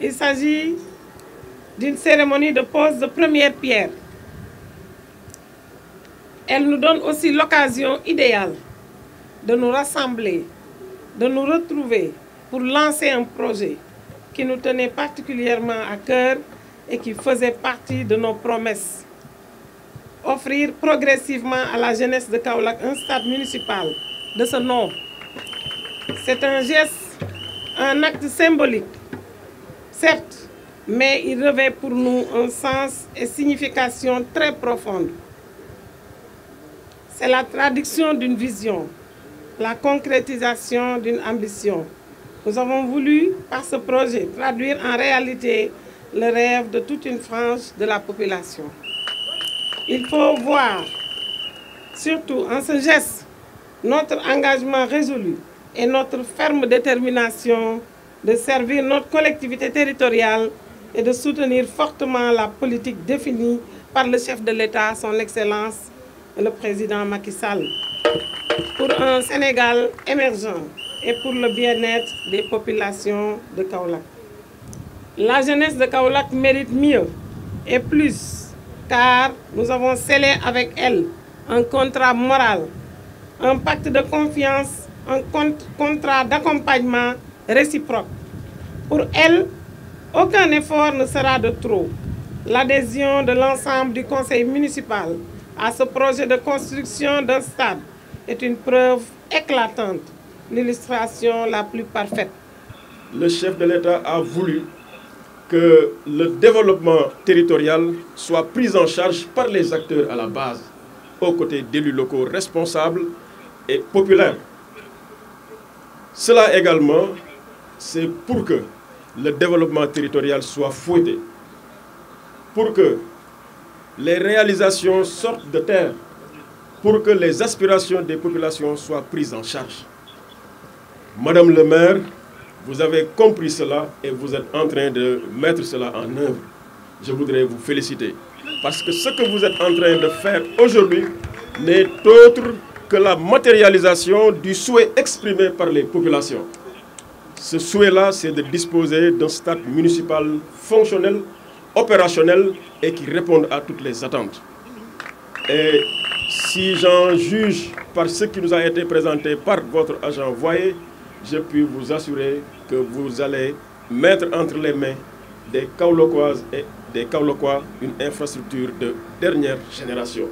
Il s'agit d'une cérémonie de pose de première pierre. Elle nous donne aussi l'occasion idéale de nous rassembler, de nous retrouver pour lancer un projet qui nous tenait particulièrement à cœur et qui faisait partie de nos promesses. Offrir progressivement à la jeunesse de Kaolack un stade municipal de ce nom. C'est un geste, un acte symbolique, certes, mais il revêt pour nous un sens et signification très profonde. C'est la traduction d'une vision, la concrétisation d'une ambition. Nous avons voulu, par ce projet, traduire en réalité le rêve de toute une frange de la population. Il faut voir, surtout en ce geste, notre engagement résolu et notre ferme détermination de servir notre collectivité territoriale et de soutenir fortement la politique définie par le chef de l'État, son Excellence, le président Macky Sall, pour un Sénégal émergent et pour le bien-être des populations de Kaolack. La jeunesse de Kaolack mérite mieux et plus, car nous avons scellé avec elle un contrat moral, un pacte de confiance, un contrat d'accompagnement réciproque. Pour elle, aucun effort ne sera de trop. L'adhésion de l'ensemble du conseil municipal à ce projet de construction d'un stade est une preuve éclatante, l'illustration la plus parfaite. Le chef de l'État a voulu que le développement territorial soit pris en charge par les acteurs à la base, aux côtés d'élus locaux responsables et populaires. Cela également, c'est pour que le développement territorial soit fouetté, pour que les réalisations sortent de terre, pour que les aspirations des populations soient prises en charge. Madame le maire, vous avez compris cela et vous êtes en train de mettre cela en œuvre. Je voudrais vous féliciter. Parce que ce que vous êtes en train de faire aujourd'hui n'est autre que la matérialisation du souhait exprimé par les populations. Ce souhait-là, c'est de disposer d'un stade municipal fonctionnel, opérationnel et qui réponde à toutes les attentes. Et si j'en juge par ce qui nous a été présenté par votre agent voyer, je puis vous assurer que vous allez mettre entre les mains des Kaolokoises et des Kaolokois une infrastructure de dernière génération.